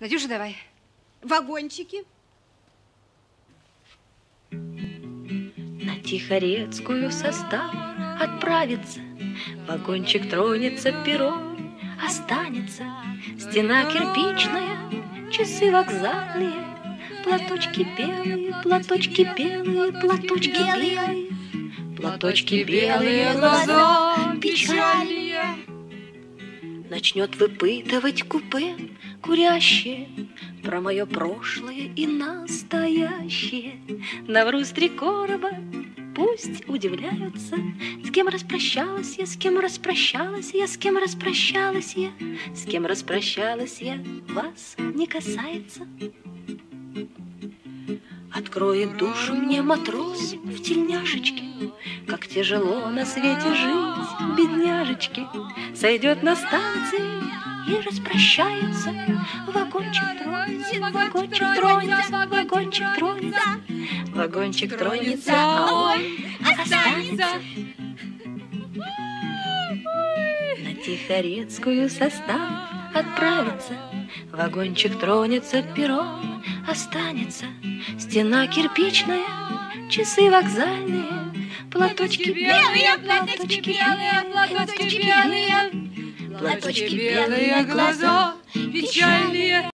Надюша, давай. Вагончики. На Тихорецкую состав отправится, Вагончик тронется, перо останется, Стена кирпичная, часы вокзальные, Платочки белые, платочки белые, платочки белые, Платочки белые, глаза печальные. Начнет выпытывать купе курящее Про мое прошлое и настоящее. Навру с три короба, пусть удивляются, С кем распрощалась я, с кем распрощалась я, С кем распрощалась я, с кем распрощалась я, Вас не касается. Откроет душу мне матрос в тельняшечке, Как тяжело на свете жить, бедняжечки. Сойдет на станции и распрощается, Вагончик тронется, вагончик тронется, вагончик тронется, Вагончик тронется, а он останется. На Тихорецкую состав отправится, Вагончик тронется, перрон останется, Стена кирпичная, часы вокзальные, Платочки белые, платочки белые, платочки белые, Платочки белые, глаза печальные.